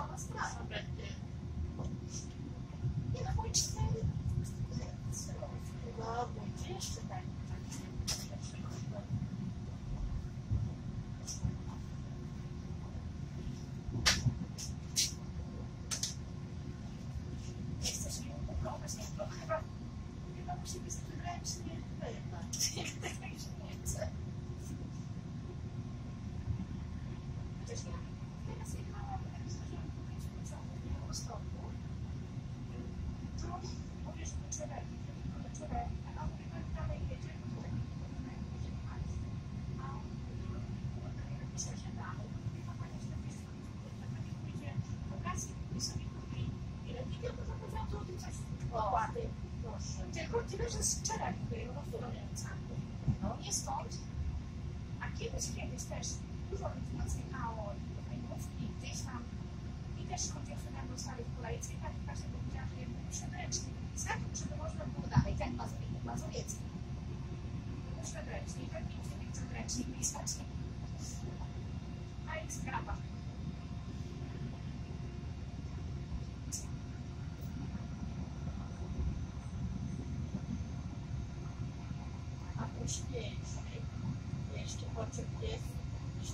分かってる。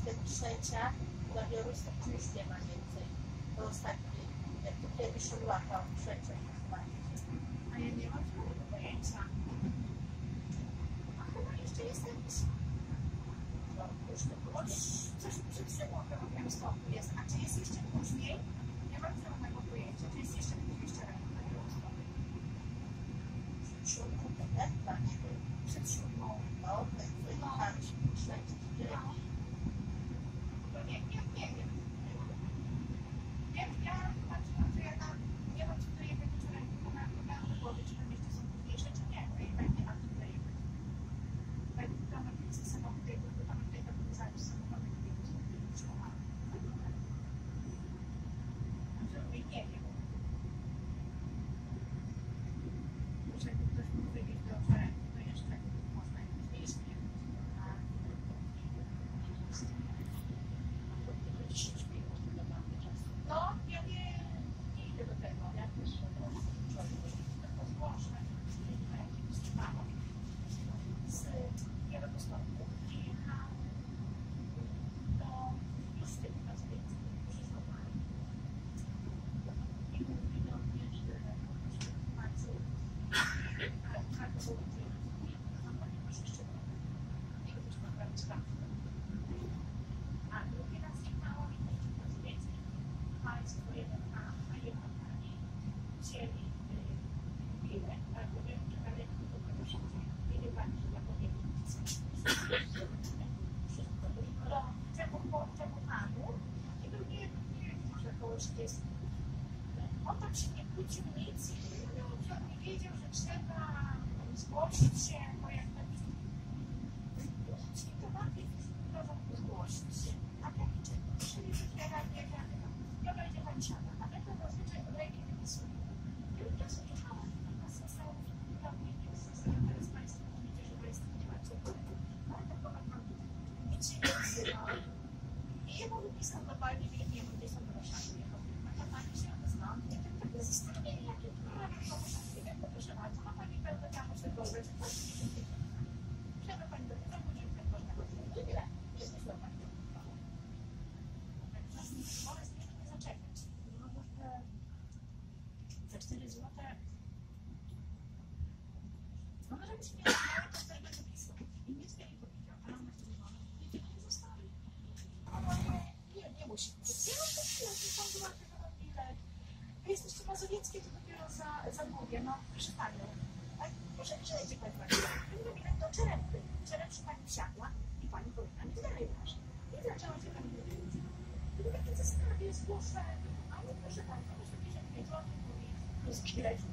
jestem trzecia, na Białorusku już nie ma więcej. To ostatni, jak to kiedyś łapał, trzecia chyba. A ja nie mam żadnego pojęcia. A chyba jeszcze jestem no, już to było. Coś mi przed chwilą chyba wiem, jest. A czy jest jeszcze później? Jesteście mazowieckie, to dopiero za, za proszę Panią. Proszę, przejdźcie Pani do czerepy. Czerepsza Pani wsiadła i Pani powinna mieć dalej wasz. I zaczęła się Pani mówić. Mówię, to jest sprawie, zgłoszę. A nie proszę Pani, to 85 lat mówi, plus 4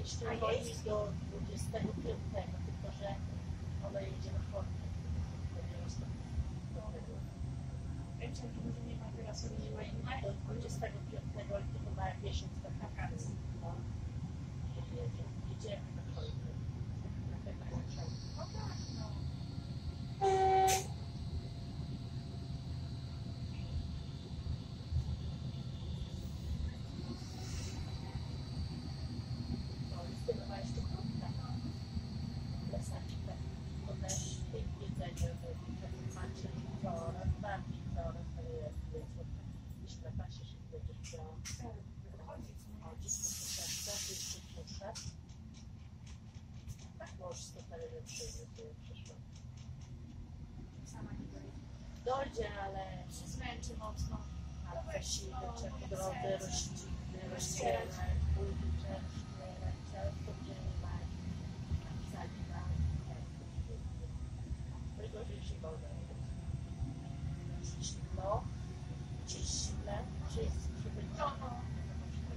licznej wojny do 25, tylko że ona jedzie na formę. Do 25 listopada miesiąc ale, się zmęczy mocno. ale No weź no, jak drodze, serce. rośliny, Rozcierać. rozcierać, pójdę grzecznie, często przelewaj, zaliwaj. Najgorzej się wodę. Zimno, czy źle, czy jest żeby No, no.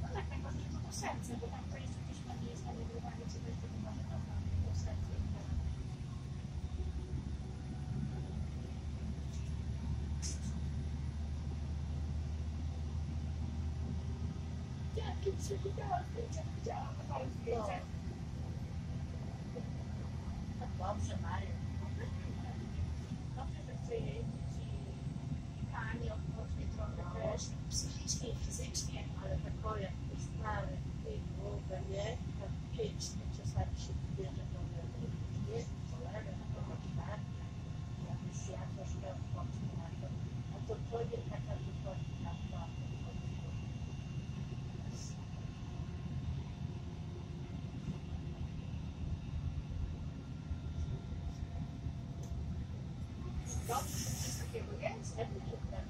No tak, najważniejsze to serce, bo tam to jest gdzieś tam jest na wygrywanie, czy też to może to tam to serce. i tak. Ja kiedyś się widziałam zdjęcia, widziałam na paru zdjęciach. tak dobrze mają. Dobrze, że chce jeździć i i pani odpocznie trochę też, psychicznie i fizycznie. Ale takoje stare, i długie, nie? Tak pięknie czasami się bierze do nie, cholera, to tak. Jak już ja troszkę odpocznę na to, a to to nie taka zupełnie na to. Dobrze, że coś takiego jest. Ja bym się tak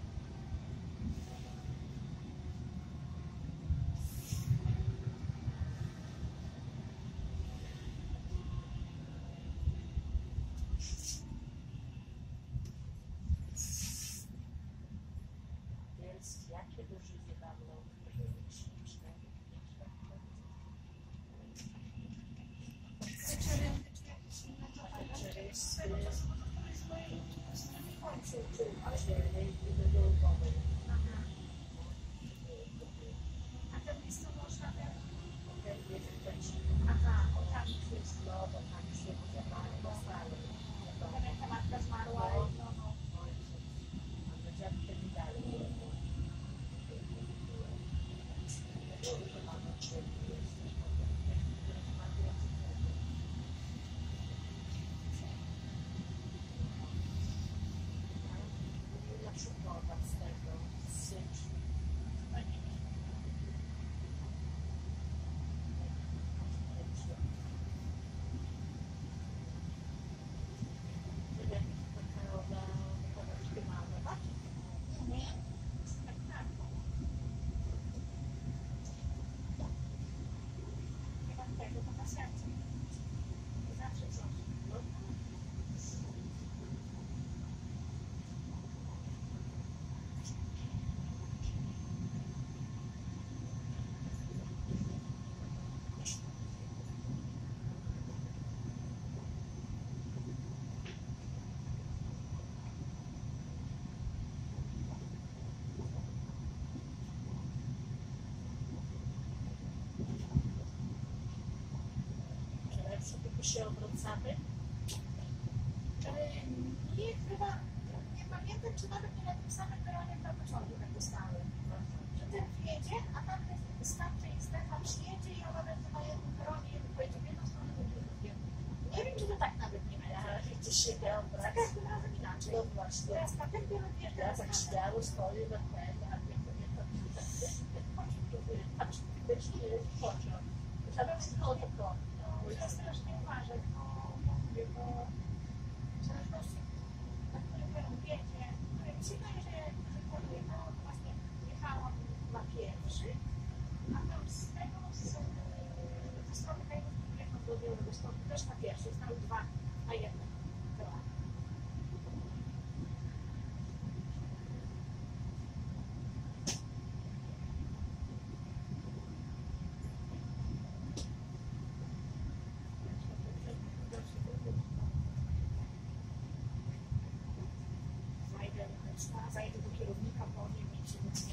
Więc jakie duże niedawno śliczne, piękne. Wyczerynki czy jakieś inne to tak, ale Czerysy. z tego czasu może to jest moje stronie końcu, czy, ale Aha. A ten list to można ten... Aha, o tam już jest. Potem jak ta matka zmarła, no, no. Nie. Tak, tak. Chyba tego to na serce. Zawsze coś. Się obracamy. Nie, chyba nie pamiętam, czy nawet nie na tym samym peronie jak na początku tak dostałem. Że ten wjedzie, a tam starczy i Stefan przyjedzie i ona będzie na jednym peronie i pojedzie w jedną stronę, w drugą. Nie wiem, czy to tak nawet nie Ja będzie. widzę siebie Za obracać. każdym razem inaczej. No właśnie. Teraz papier biorę, wiesz, Ja teraz tak tak śmiało stoję na ten, a nie nie tak patrz, wiesz, nie pociąg. Zamiast to tylko. No, ja strasznie uważam, no, bo mówię, Thank you.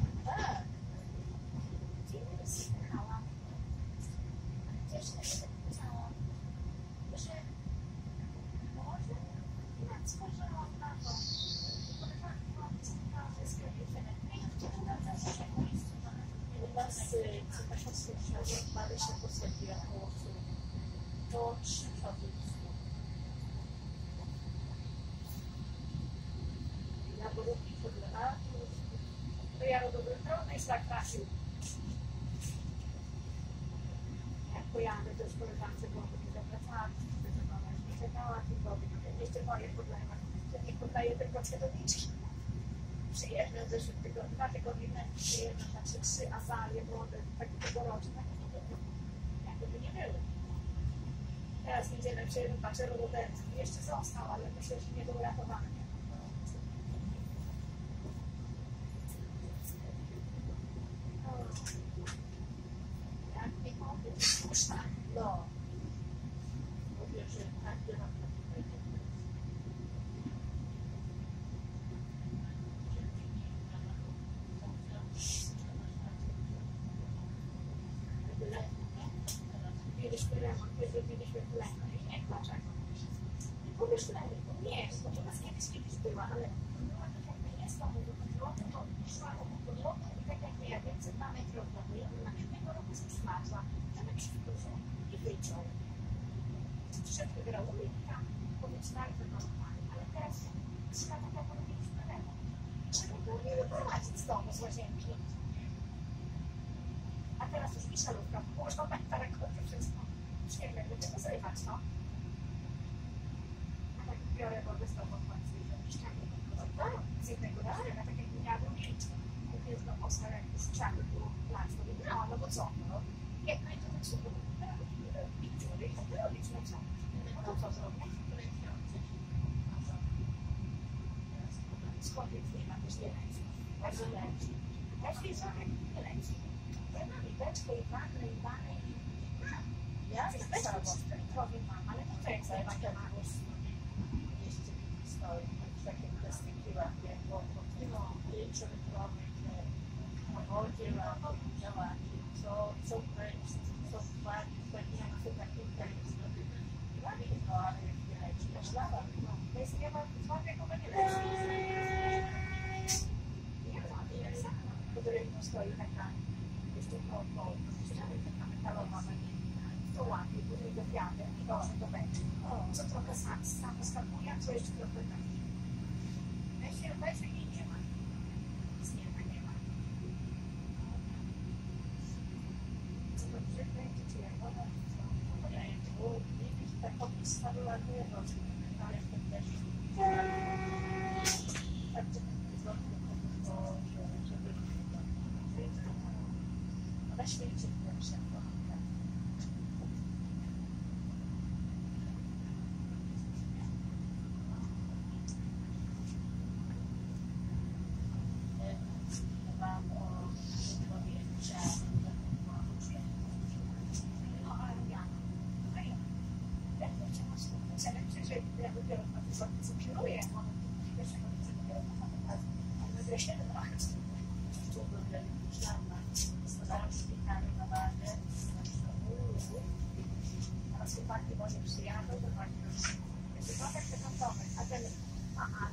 też koleżance głowy nie zawracała, nie czekała tej głowy, jeszcze moje problemy, że nie podaję tylko kierowniczki. Przyjeżdżę zeszły tygodnie, dwa tygodnie temu przyjeżdżam, znaczy trzy azalie, bo takie tegoroczne, tak jakby nie były. Teraz niedzielę przyjeżdżam, patrzę rododendron, jeszcze został, ale myślę, że nie był ratowany. 这个我们家 ты 家的 relaxing. As relaxing. As these are relaxing. Then I regret. of the night. universidad, los departamentos, empezó a hacerse con todo, hacerle, ah, ah,